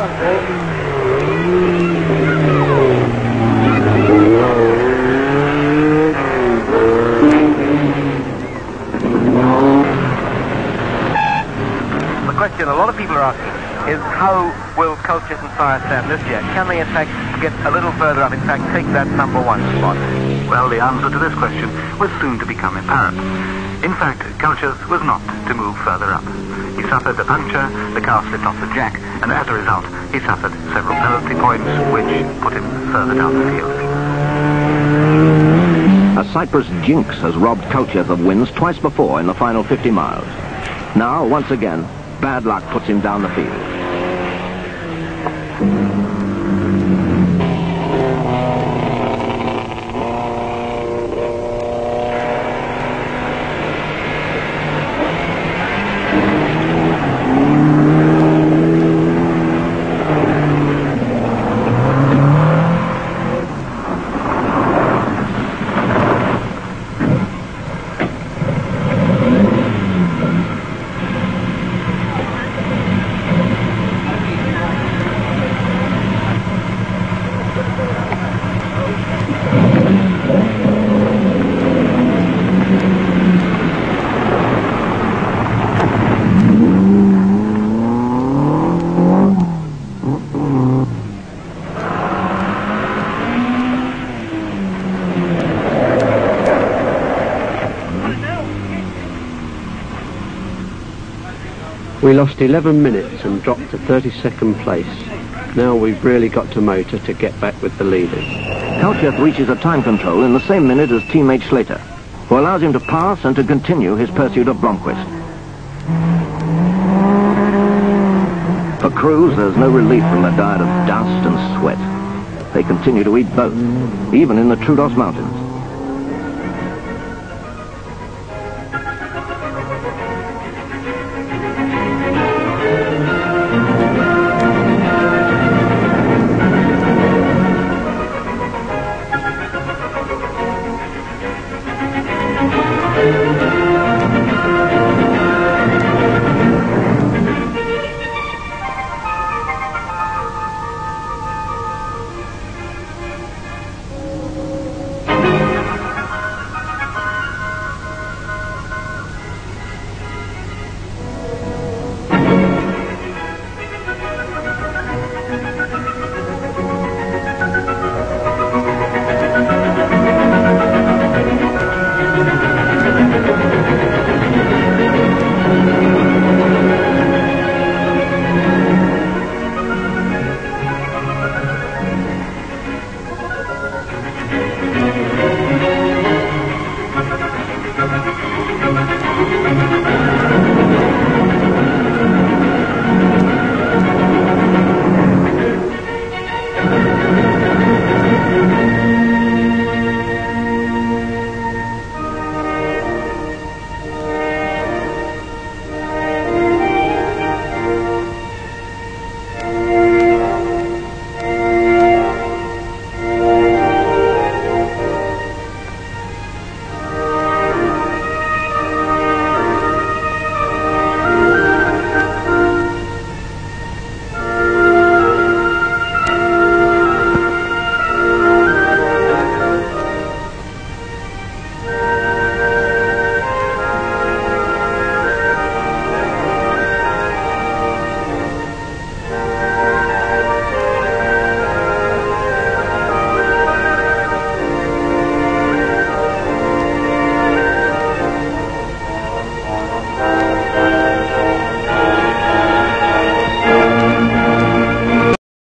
The question a lot of people are asking is how will Culcheth and science stand this year? Can they, in fact, get a little further up, in fact, take that number one spot? Well, the answer to this question was soon to become apparent. In fact, Culcheth was not to move further up. He suffered a puncture, the car slipped off the jack, and as a result, he suffered several penalty points, which put him further down the field. A Cyprus jinx has robbed Culcheth of wins twice before in the final 50 miles. Now, once again, bad luck puts him down the field. We lost 11 minutes and dropped to 32nd place. Now we've really got to motor to get back with the leaders. Culcheth reaches a time control in the same minute as teammate Slater, who allows him to pass and to continue his pursuit of Blomqvist. For crews, there's no relief from the diet of dust and sweat. They continue to eat both, even in the Troodos Mountains.